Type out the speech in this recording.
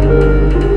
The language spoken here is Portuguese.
Música